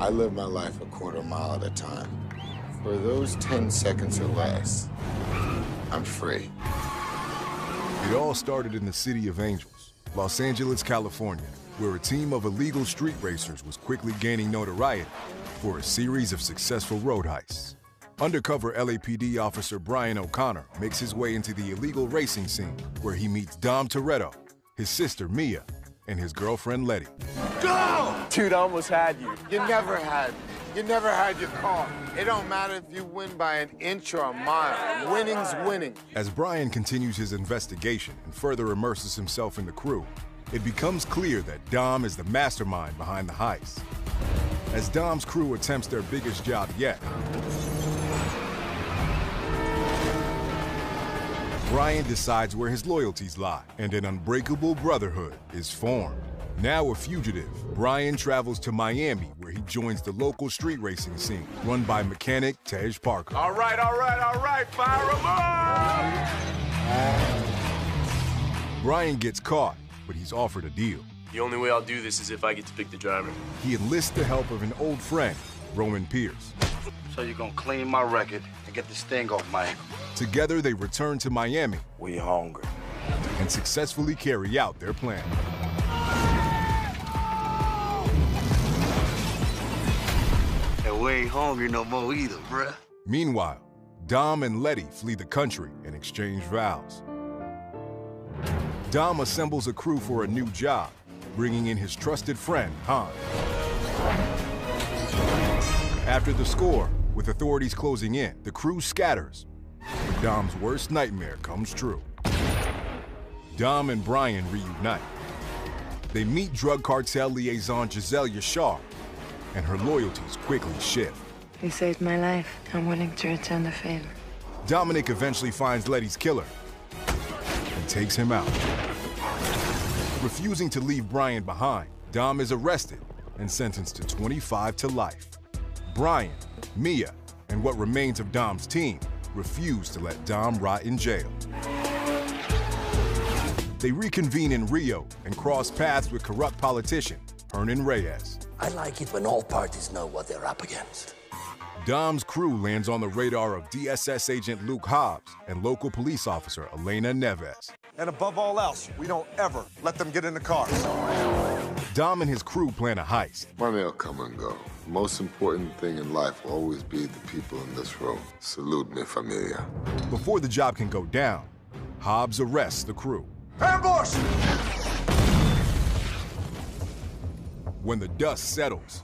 I live my life a quarter mile at a time. For those 10 seconds or less, I'm free. It all started in the city of Angels, Los Angeles, California, where a team of illegal street racers was quickly gaining notoriety for a series of successful road heists. Undercover LAPD officer Brian O'Connor makes his way into the illegal racing scene where he meets Dom Toretto, his sister Mia, and his girlfriend Letty. Go! Dude, I almost had you. You never had me. You never had your car. It don't matter if you win by an inch or a mile. Winning's winning. As Brian continues his investigation and further immerses himself in the crew, it becomes clear that Dom is the mastermind behind the heist. As Dom's crew attempts their biggest job yet, Brian decides where his loyalties lie, and an unbreakable brotherhood is formed. Now a fugitive, Brian travels to Miami where he joins the local street racing scene run by mechanic Tej Parker. All right, all right, all right, fire him up! Brian gets caught, but he's offered a deal. The only way I'll do this is if I get to pick the driver. He enlists the help of an old friend, Roman Pierce. So you're gonna clean my record and get this thing off my ankle. Together, they return to Miami. We hungry. And successfully carry out their plan. We ain't hungry no more either, bruh. Meanwhile, Dom and Letty flee the country and exchange vows. Dom assembles a crew for a new job, bringing in his trusted friend, Han. After the score, with authorities closing in, the crew scatters. But Dom's worst nightmare comes true. Dom and Brian reunite. They meet drug cartel liaison Gisele Yashar, and her loyalties quickly shift. You saved my life. I'm willing to return the favor. Dominic eventually finds Letty's killer and takes him out. Refusing to leave Brian behind, Dom is arrested and sentenced to 25 to life. Brian, Mia, and what remains of Dom's team refuse to let Dom rot in jail. They reconvene in Rio and cross paths with corrupt politician Hernan Reyes. I like it when all parties know what they're up against. Dom's crew lands on the radar of DSS agent Luke Hobbs and local police officer Elena Neves. And above all else, we don't ever let them get in the car. Dom and his crew plan a heist. Money will come and go. Most important thing in life will always be the people in this room. Salute me, familia. Before the job can go down, Hobbs arrests the crew. Ambush! When the dust settles,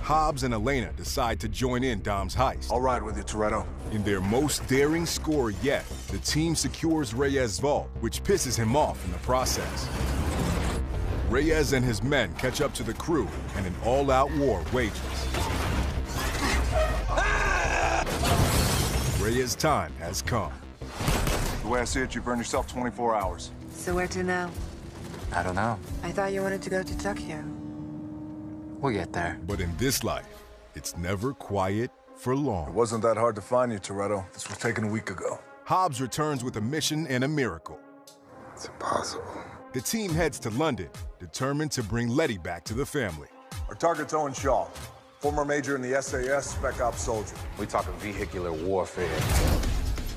Hobbs and Elena decide to join in Dom's heist. I'll ride with you, Toretto. In their most daring score yet, the team secures Reyes' vault, which pisses him off in the process. Reyes and his men catch up to the crew, and an all-out war wages. Reyes' time has come. The way I see it, you burned yourself 24 hours. So where to now? I don't know. I thought you wanted to go to Tokyo. We'll get there. But in this life, it's never quiet for long. It wasn't that hard to find you, Toretto. This was taken a week ago. Hobbs returns with a mission and a miracle. It's impossible. The team heads to London, determined to bring Letty back to the family. Our target's Owen Shaw, former major in the SAS Spec Ops soldier. We talking vehicular warfare.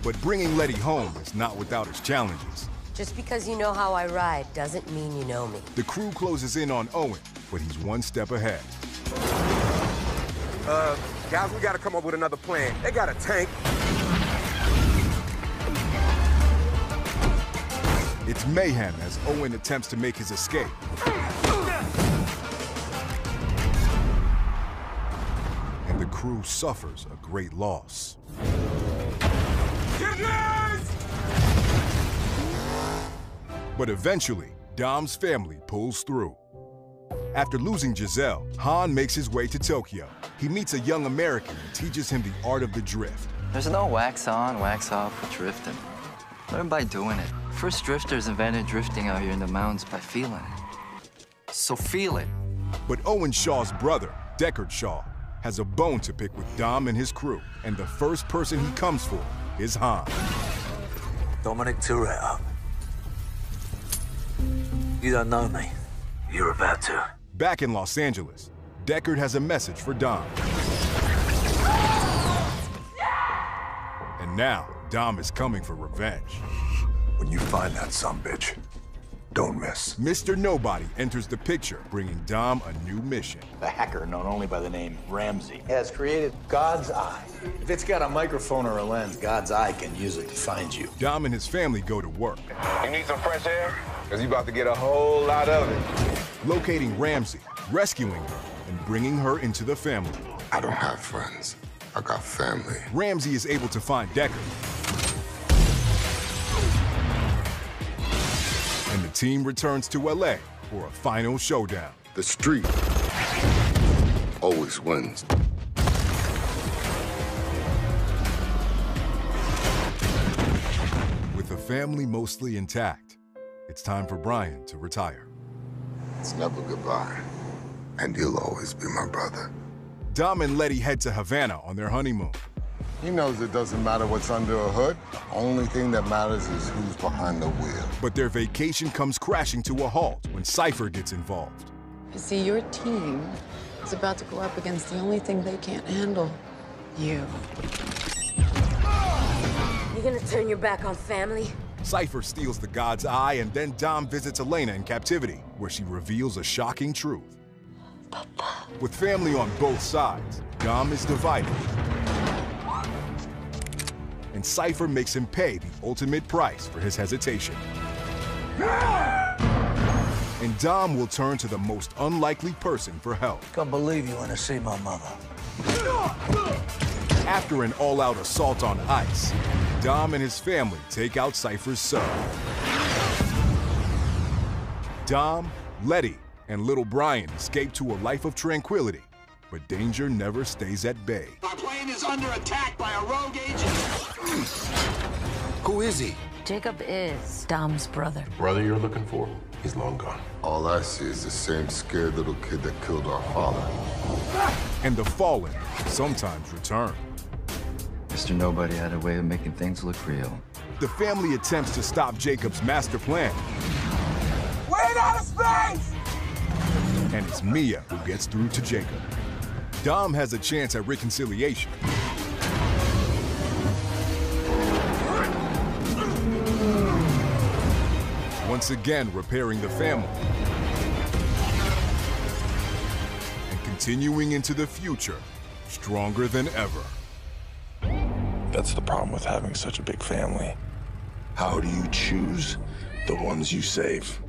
But bringing Letty home is not without its challenges. Just because you know how I ride doesn't mean you know me. The crew closes in on Owen, but he's one step ahead. Uh, guys, we gotta come up with another plan. They got a tank. It's mayhem as Owen attempts to make his escape. And the crew suffers a great loss. But eventually, Dom's family pulls through. After losing Gisele, Han makes his way to Tokyo. He meets a young American and teaches him the art of the drift. There's no wax on, wax off for drifting. Learn by doing it. First drifters invented drifting out here in the mountains by feeling it. So feel it. But Owen Shaw's brother, Deckard Shaw, has a bone to pick with Dom and his crew, and the first person he comes for is Han. Dominic Toretto. You don't know me. You're about to. Back in Los Angeles, Deckard has a message for Dom. And now, Dom is coming for revenge. When you find that some bitch, don't miss. Mr. Nobody enters the picture, bringing Dom a new mission. A hacker known only by the name Ramsey has created God's Eye. If it's got a microphone or a lens, God's Eye can use it to find you. Dom and his family go to work. You need some fresh air? Because you about to get a whole lot of it. Locating Ramsey, rescuing her, and bringing her into the family. I don't have friends. I got family. Ramsey is able to find Deckard. And the team returns to LA for a final showdown. The street always wins. With the family mostly intact, it's time for Brian to retire. It's never goodbye. And you'll always be my brother. Dom and Letty head to Havana on their honeymoon. He knows it doesn't matter what's under a hood. The only thing that matters is who's behind the wheel. But their vacation comes crashing to a halt when Cypher gets involved. You see, your team is about to go up against the only thing they can't handle you. You're gonna turn your back on family? Cypher steals the God's Eye, and then Dom visits Elena in captivity, where she reveals a shocking truth. Papa. With family on both sides, Dom is divided. And Cypher makes him pay the ultimate price for his hesitation. And Dom will turn to the most unlikely person for help. Can't believe you want to see my mother. After an all-out assault on ice, Dom and his family take out Cypher's son. Dom, Letty, and little Brian escape to a life of tranquility, but danger never stays at bay. Our plane is under attack by a rogue agent. Who is he? Jacob is Dom's brother. Brother you're looking for, he's long gone. All I see is the same scared little kid that killed our father. And the fallen sometimes return. Mr. Nobody had a way of making things look real. The family attempts to stop Jacob's master plan. Out of space! And it's Mia who gets through to Jacob. Dom has a chance at reconciliation. Once again repairing the family. And continuing into the future, stronger than ever. That's the problem with having such a big family. How do you choose the ones you save?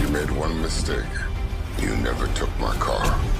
You made one mistake. You never took my car.